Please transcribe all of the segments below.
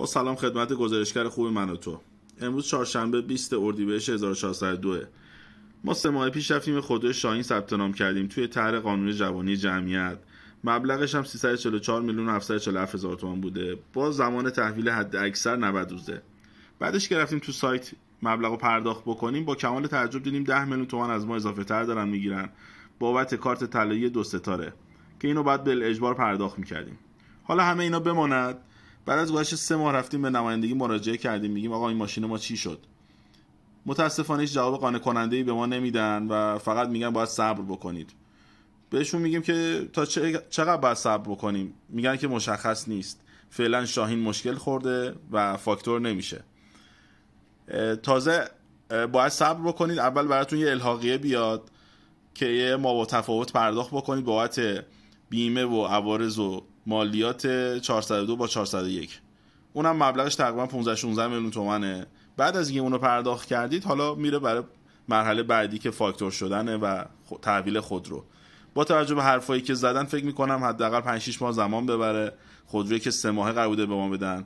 با سلام خدمت گزارشگر خوب من و تو. امروز چهارشنبه 20 اردیبهشت 1402 ما سه ماه پیش رفتیم خودرو شاهین ثبت نام کردیم توی طرح قانون جوانی جمعیت. مبلغش هم 344 میلیون و 747 هزار تومان بوده. با زمان تحویل حد اکثر 90 روزه. بعدش که رفتیم تو سایت مبلغ رو پرداخت بکنیم با کمال تعجب دیدیم 10 میلیون تومان از ما اضافه تر دارن می‌گیرن. بابت کارت طلایی دو ستاره که اینو بعد به اجبار پرداخت می‌کردیم. حالا همه اینا بماند. بعد از گذشت سه ماه رفتیم به نمایندگی مراجعه کردیم میگیم آقا این ماشین ما چی شد؟ متاسفانه هیچ جواب قانع کننده ای به ما نمیدن و فقط میگن باید صبر بکنید. بهشون میگیم که تا چقدر باید صبر بکنیم؟ میگن که مشخص نیست. فعلا شاهین مشکل خورده و فاکتور نمیشه. تازه باید صبر بکنید. اول براتون یه الحاقیه بیاد که یه ما با تفاوت پرداخت بکنید بابت بیمه و عوارض و مالیات 402 با 401 اونم مبلغش تقریبا 15 16 میلیون تومنه. بعد از اینکه اونو پرداخت کردید حالا میره برای مرحله بعدی که فاکتور شدنه و تحویل خودرو با توجه به حرفایی که زدن فکر می‌کنم حداقل 5 6 ماه زمان ببره خودرویی که سه ماهه قرار بوده به ما بدن.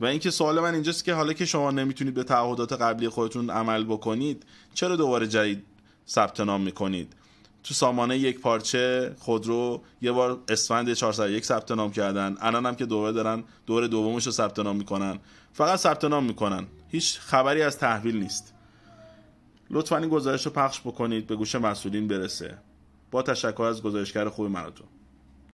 و اینکه سوال من اینجاست که حالا که شما نمی‌تونید به تعهدات قبلی خودتون عمل بکنید چرا دوباره جدید ثبت نام می‌کنید؟ تو سامانه یک پارچه خودرو یه بار اسفند 401 ثبت نام کردن. الان هم که دوباره دارن دور دومش رو ثبت نام می‌کنن. فقط ثبت نام می‌کنن. هیچ خبری از تحویل نیست. لطفا این گزارش رو پخش بکنید به گوش مسئولین برسه. با تشکر از گزارشگر خوب من